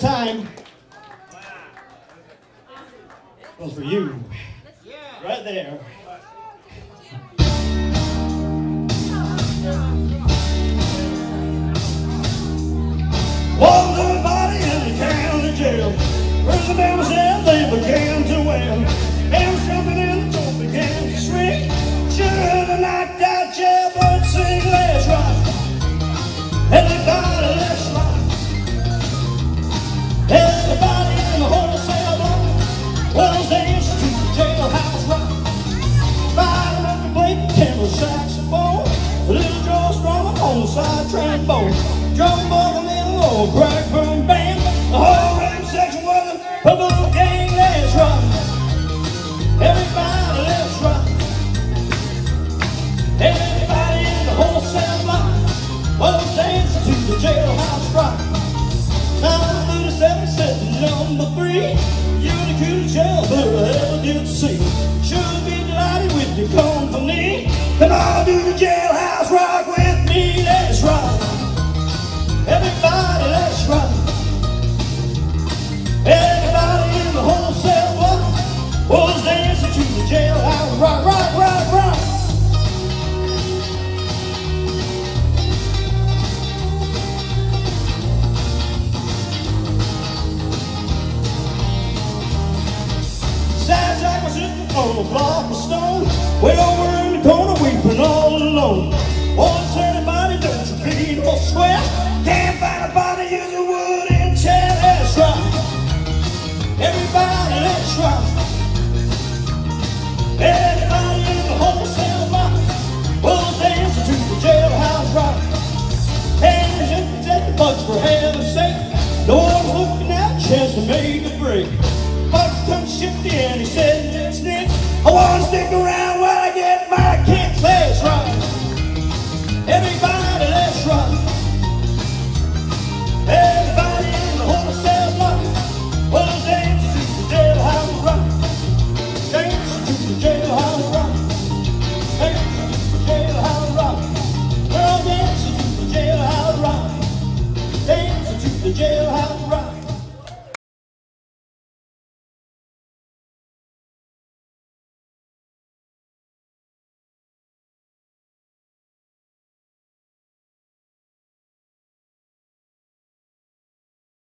time. Well, for you. Right there. Side trombone. Drum buckle in a little Blackburn band. The whole rhythm section was a bubble gang. Let's rock. Everybody, let's rock. Everybody in the wholesale block was dancing to the jailhouse rock. Now the 77 number three, you're the cutest jailbird on a block of stone, way over in the corner, weeping all alone. What's anybody don't you be no sweat? Can't find a body using wood and chair. Let's rock. Everybody, let's rock. Everybody in the wholesale block was dancing to the jailhouse rock. Hands in the bucks for heaven's sake. No one's looking out, chance to make a break. Buck tongue shifty and he said, stick around while I get my kicks. Let's run, Everybody, let's run. Everybody in the wholesale block. Well, dance to the jailhouse rock. Dance to the jailhouse rock. Dance to the jailhouse rock. Well, dance to the jailhouse rock. Dance to the jailhouse rock.